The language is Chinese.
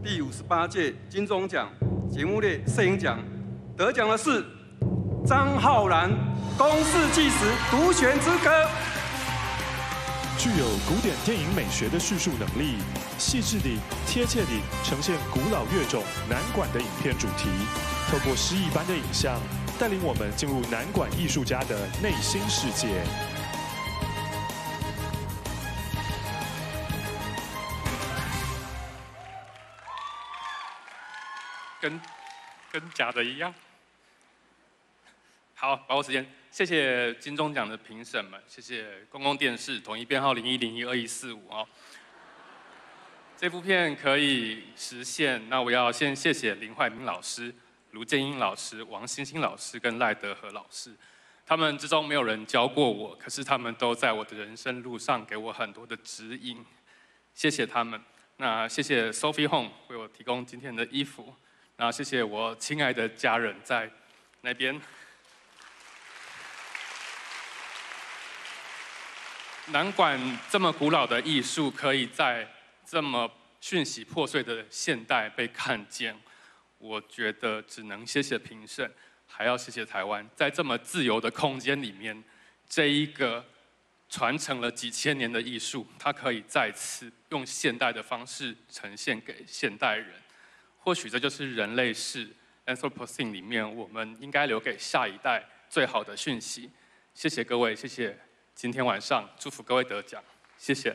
第五十八届金钟奖节目类摄影奖得奖的是张浩然《公式计时独选之歌》。具有古典电影美学的叙述能力，细致地、贴切地呈现古老乐种南管的影片主题，透过诗意般的影像，带领我们进入南管艺术家的内心世界。跟跟假的一样。好，把握时间，谢谢金钟奖的评审们，谢谢公共电视统一编号零一零一二一四五哦。这部片可以实现，那我要先谢谢林怀民老师、卢建英老师、王星星老师跟赖德和老师，他们之中没有人教过我，可是他们都在我的人生路上给我很多的指引，谢谢他们。那谢谢 Sophie Home 为我提供今天的衣服。那谢谢我亲爱的家人在那边。难管这么古老的艺术，可以在这么讯息破碎的现代被看见，我觉得只能谢谢评审，还要谢谢台湾，在这么自由的空间里面，这一个传承了几千年的艺术，它可以再次用现代的方式呈现给现代人。或许这就是人类是 Anthropocene 里面我们应该留给下一代最好的讯息。谢谢各位，谢谢今天晚上祝福各位得奖，谢谢。